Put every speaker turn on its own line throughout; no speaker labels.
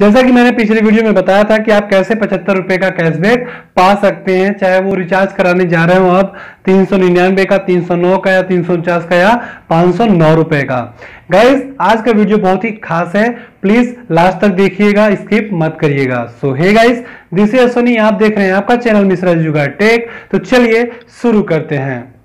जैसा कि मैंने पिछले वीडियो में बताया था कि आप कैसे पचहत्तर रुपए का कैशबैक पा सकते हैं, चाहे वो रिचार्ज कराने जा रहे हो आप, तीन सौ निन्यानवे का, तीन सौ नौ का या तीन सौ उनचास का या पाँच सौ नौ रुपए का। गाइस आज का वीडियो बहुत ही खास है। प्लीज़ लास्ट तक देखिएगा स्किप मत करिएगा। So hey guys this Sony आप देख रहे हैं आपका चैनल मिश्रा जुगाड़ टेक तो चलिए, शुरू करते हैं।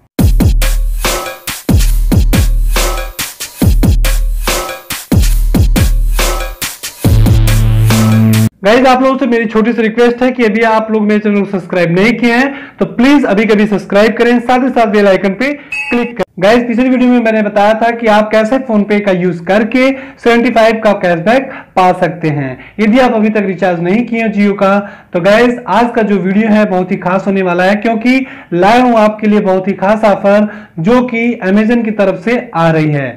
गाइज़ आप लोगों से मेरी छोटी सी रिक्वेस्ट है कि यदि आप लोग मेरे चैनल को सब्सक्राइब नहीं किए हैं तो प्लीज़ अभी कभी सब्सक्राइब करें, साथ ही साथ बेल आइकन पे क्लिक करें। गाइज़ पिछली वीडियो में मैंने बताया था कि आप कैसे फ़ोन पे का यूज़ करके 75 का कैशबैक पा सकते हैं। यदि आप अभी तक रिचार्ज नहीं किए जियो का तो गाइज़ आज का जो वीडियो है बहुत ही खास होने वाला है, क्योंकि लाया हूँ आपके लिए बहुत ही खास ऑफ़र जो कि अमेजन की तरफ़ से आ रही है।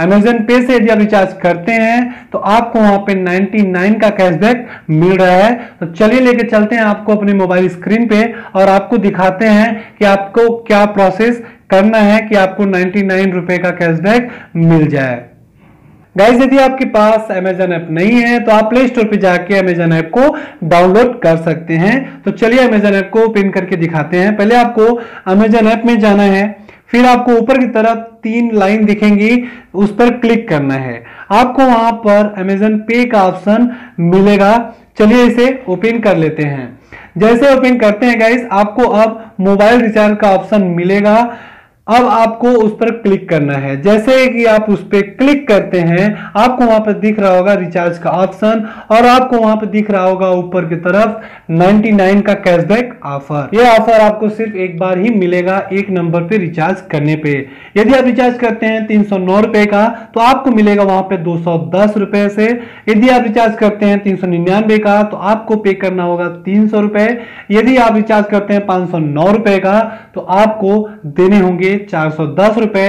अमेजन पे से यदि आप रिचार्ज करते हैं तो आपको वहाँ पे 99 का कैशबैक मिल रहा है। तो चलिए लेके चलते हैं आपको अपने मोबाइल स्क्रीन पे और आपको दिखाते हैं कि आपको क्या प्रोसेस करना है कि आपको 99 रुपए का कैशबैक मिल जाए। गाइज़ यदि आपके पास अमेजन ऐप नहीं है तो आप प्ले स्टोर पर जाके अमेजन ऐप को डाउनलोड कर सकते हैं। तो चलिए अमेजन ऐप को ओपन करके दिखाते हैं। पहले आपको अमेजन ऐप में जाना है। फिर आपको ऊपर की तरफ़ तीन लाइन दिखेंगी, उस पर क्लिक करना है। आपको वहाँ पर अमेजन पे का ऑप्शन मिलेगा। चलिए इसे ओपन कर लेते हैं। जैसे ओपन करते हैं गाइस आपको अब मोबाइल रिचार्ज का ऑप्शन मिलेगा। अब आपको उस पर क्लिक करना है। जैसे कि आप उस पर क्लिक करते हैं, आपको वहाँ पर दिख रहा होगा रिचार्ज का ऑप्शन और आपको वहाँ पर दिख रहा होगा ऊपर की तरफ़ 99 का कैशबैक ऑफ़र ये ऑफ़र आपको सिर्फ़ एक बार ही मिलेगा एक नंबर पे रिचार्ज करने पे। यदि आप रिचार्ज करते हैं तीन सौ नौ रुपए का तो आपको मिलेगा वहाँ पे दो सौ दस रुपए से। यदि आप रिचार्ज करते हैं तीन सौ निन्यानवे का तो आपको पे करना होगा तीन सौ रुपए। यदि आप रिचार्ज करते हैं पाँच रुपए का तो आपको देने होंगे चार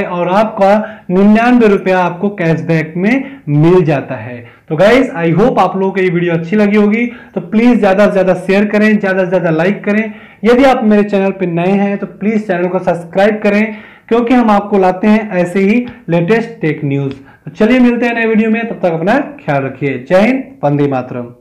और आपका निन्यानवे रुपया आपको कैशबैक में मिल जाता है। तो गाइज़ आई होप आप लोगों को ये वीडियो अच्छी लगी होगी। तो प्लीज़ ज़्यादा से ज़्यादा शेयर करें, ज़्यादा से ज़्यादा लाइक करें। यदि आप मेरे चैनल पर नए हैं तो प्लीज़ चैनल को सब्सक्राइब करें, क्योंकि हम आपको लाते हैं ऐसे ही लेटेस्ट टेक न्यूज़ तो चलिए मिलते हैं नए वीडियो में। तब तक अपना ख्याल रखिए। जय हिंद, वंदे मातरम।